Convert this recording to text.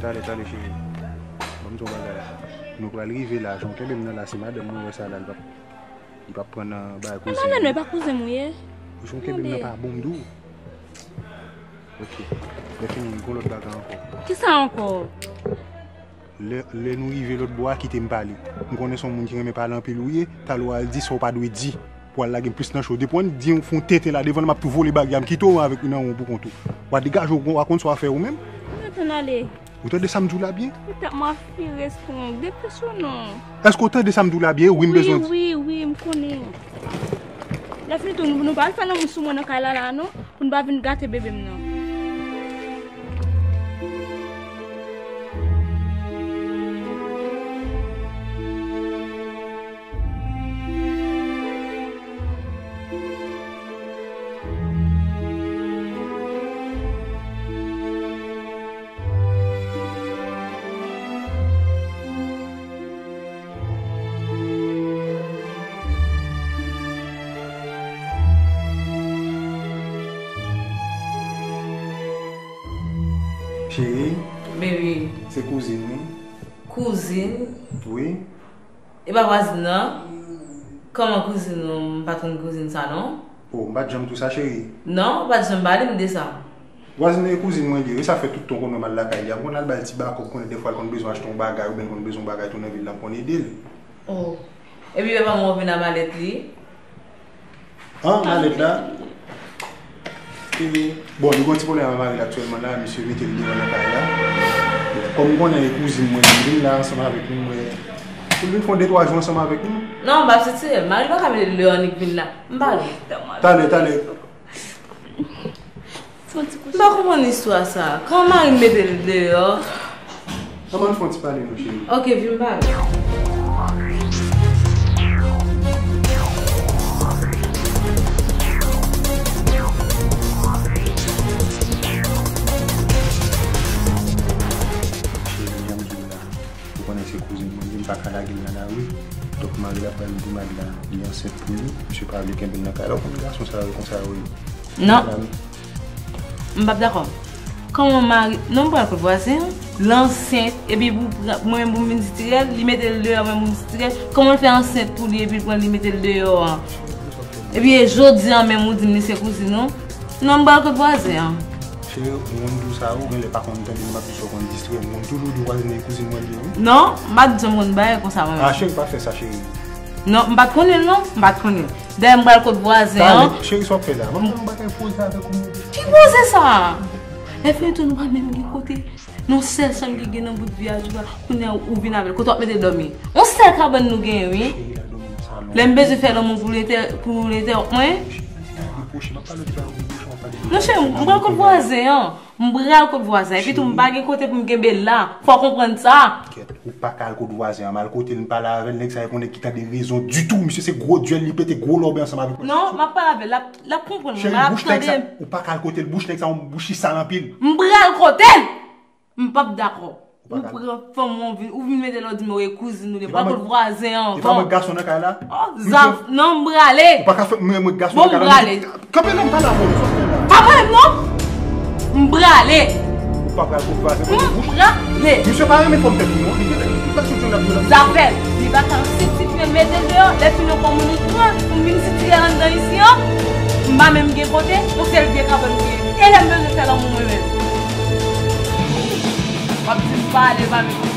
Tale, tale, chéri. Bon, ton bagay. Nou kwa rive la, jon kebe mnen la, se madem wè sa la, pren ba kouzen. pa ye. Kebe mnen pa dou. Ok. Le fini, m kon lot bagay anko. Ki sa ankor? Le, le nou rive lot bo a kite m pali. M konen son moun ki reme pali an pil ouye, talo al di so pa dwe di. Po al lage m plus nan chou. Depo an di yon fon tete la, devan m ap tou vole bagay, m kito ou avèk yon an ou fè ou tan. Ou de samdou la bien? Ou ta ma fi respon. Depresyon nan. Esko te de samdou la bien? Ou im Oui, bezon? oui, oui, m konen. La fin tou nou pa al fana moun sou moun akay la la nou, pou nou pa vin gate bebe m nan. Chéri. Bebi. Se kouzine mi? Kouzine? Oui. E ba wazine nan? Koman kouzine nou mpaton kouzine sa non? Oh, mbat jom tout sa chéri. Non, mba jom bali mde sa. Wazine e kouzine mwen dire, sa fe tout ton kon normal la li. ili. Mwen al bali ti bako konen e defwal kon bezon ashton bagay ou ben kon bezon bagay ton evil lan kon e dil. Oh. E bi beba mwen vina malet li? An, malet la? Bon, nou kon ti problem a malet aktuelman la, misye vite li divan la kay la. Kom konen e kouzine mwen di, la anseman avèk nou mwen. Pou lwen fon detwa jou anseman avèk nou. Non, mbap se tse, mari pa kame de leonik vin la. Mbali. Tale, tale. Son ti kouze. Mba koman istwa sa? Koman mari mette de yo? Aman fon ti pale nou chéri? Ok, vi mbali. Kouzine mwen di, mpa kalagil nan la nan kay la, kon gason sa wè kon sa wè. Non, mbap dako. Koman mari, non mbap kout vwazen, lansent, e bi mwen mbou ministeriel, li mette le yo mwen mbou ministeriel, koman fè ansent pou li e bi pran li mette le yo an? E bi e jodi an men mbou di mne se kouzine non? Kout vwazen. Fè, moun dou sa ou gen le pa kontan di map sou kon distri ou moun toujou dou wazene kouzin mwen di ou? Non, mbat djom kon baye kon sa mwen. A, chèri pa fè sa chèri. Non, mbat konen non? Mbat konen. Dè mbal kote wazen an. Chèri so fè la, mbat mbat impose avè kon mwen. Ki pose sa? E fè tou nou mwen mèm gen kote. Nou sel san gen gen nan bout viyajwa konen ou bin avè kote wap mè de domi. On sel kaban nou gen wè. Lè mbeze fè lè moun pou lè te ou mwen? Mwen kouche, mwen pa lè di ba ou. Non chè, mbral kote voazen an. Mbral kote voazen. E pi tou mba gen kote pou mgen bel la. Fò kompren sa. Ket, ou pa kal kote wazin, mal kote l pala avèl, nek sa yè konè ki ta de rezon du tout. Mse se duel li lobè ansama. Non, mba pa la, la kompren mwen. Chéri, La bouche nek sa, aptande. ou pa kal kote nek sa. Mbral kote. Dako. Ou vin, ou vin mette lò di mwen kouzin nou. Le Te pa kote voazen an. Pa mwen gason nan kay la? Zaf, non mbrale. Ou pa ka fè mwen mwen gason nan kay la? brale. Kapè nan pala mwen, so fè la. pa vèm non? Mbrale. Pa pral pou fase pou mou bouch? Mbrale. Mse pare mè fòm te pou nou? Zafèl, li bakan sitit mè mè de lè, lè fi nou komouni kwen, mwen sitit yè an dan isi an, mba mè mge kote, nou sel bie kavan mwen. E lè mwen lè sel an mwen mwen mè. Wap di mpa ale, wap mwen mwen.